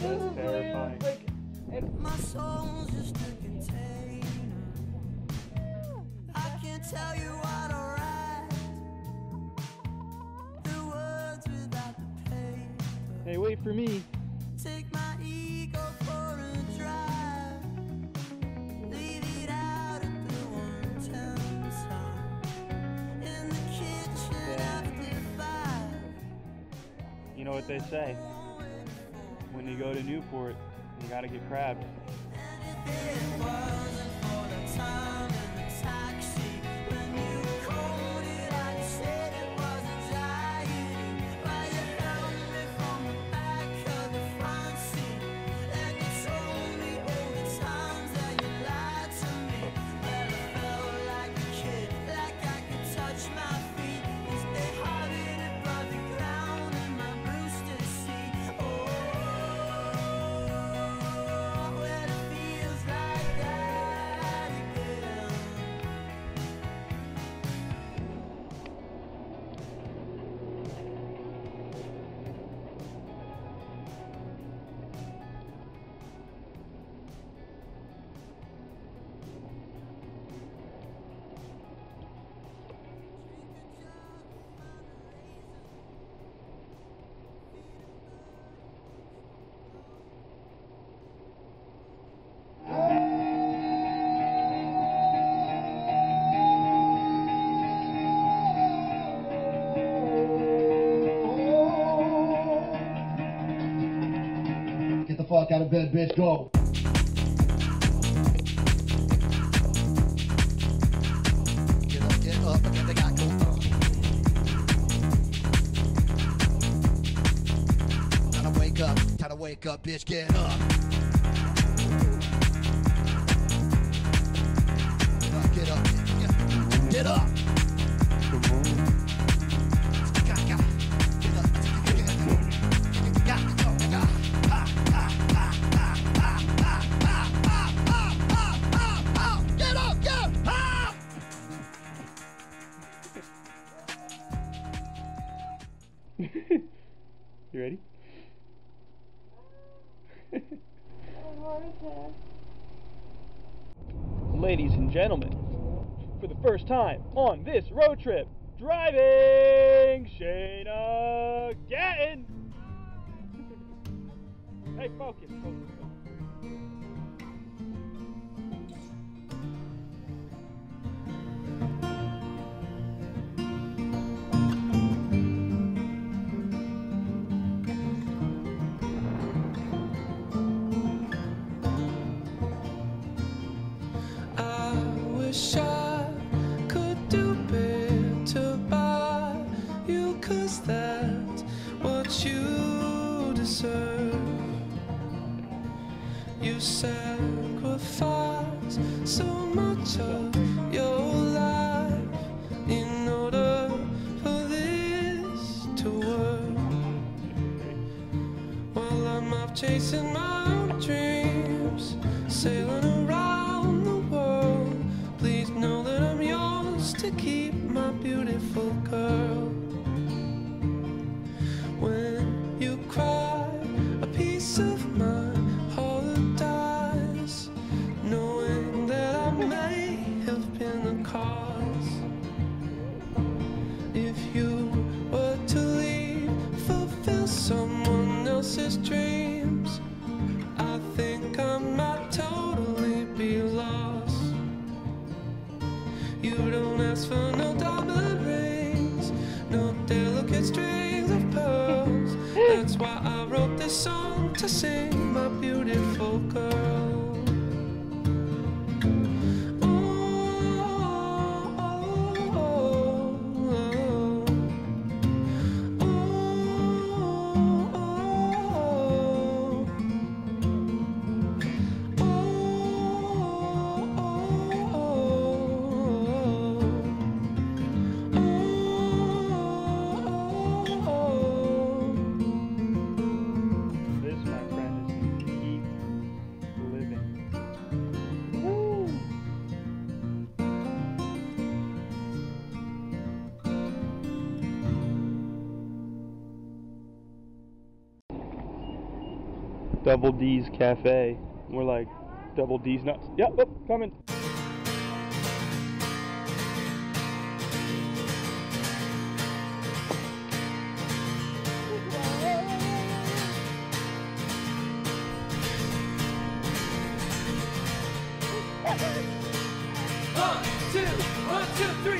That's terrifying. Like, it's My soul's just a container. I can't tell you what to write. The words without the paper. Hey, wait for me. Take my ego for a drive. Leave it out at the 110 sign. In the kitchen after five. You know what they say. You go to Newport, you gotta get crabs. Fuck out of bed, bitch. Go. Wake up, bitch, get up. Get up, get up, get up. You ready? Ladies and gentlemen, for the first time on this road trip, driving Shayna Gatton. hey, focus. focus. You. You sacrifice so much of your life in order for this to work. While I'm off chasing my own dreams, sailing around the world. Please know that I'm yours to keep, my beautiful girl. Someone else's dreams, I think I might totally be lost. You don't ask for no diamond rings, no delicate strings of pearls. That's why I wrote this song to sing, my beautiful girl. Double D's Cafe. We're like, Double D's nuts. Yep, yeah, oh, coming. One, two, one, two, three.